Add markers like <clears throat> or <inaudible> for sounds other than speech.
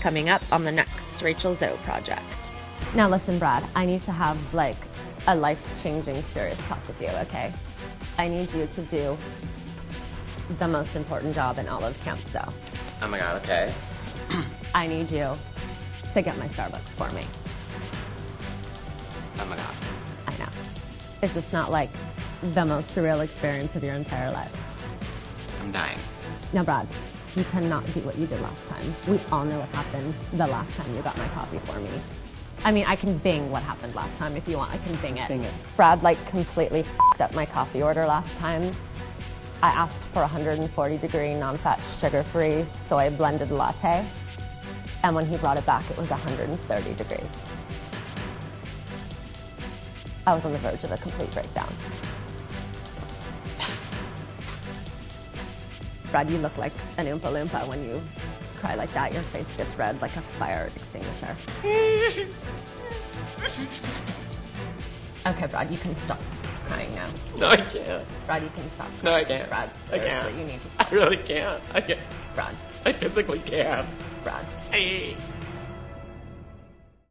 coming up on the next Rachel Zoe project. Now listen, Brad, I need to have like a life-changing serious talk with you, okay? I need you to do the most important job in all of Camp Zoe. Oh my god, okay. <clears throat> I need you to get my Starbucks for me. Oh my god. I know. Is this not like the most surreal experience of your entire life? I'm dying. Now, Brad, you cannot do what you did last time. We all know what happened the last time you got my coffee for me. I mean, I can bing what happened last time if you want. I can bing it. Bing it. Brad, like, completely fed up my coffee order last time. I asked for 140 degree non-fat sugar-free soy blended latte. And when he brought it back, it was 130 degrees. I was on the verge of a complete breakdown. Brad, you look like an Oompa Loompa when you cry like that. Your face gets red like a fire extinguisher. okay, Brad, you can stop crying now. No, I can't. Brad, you can stop. No, I can't. Brad, I seriously, can't. you need to stop. I really can't. I can't. Brad, I physically can't. Brad. I...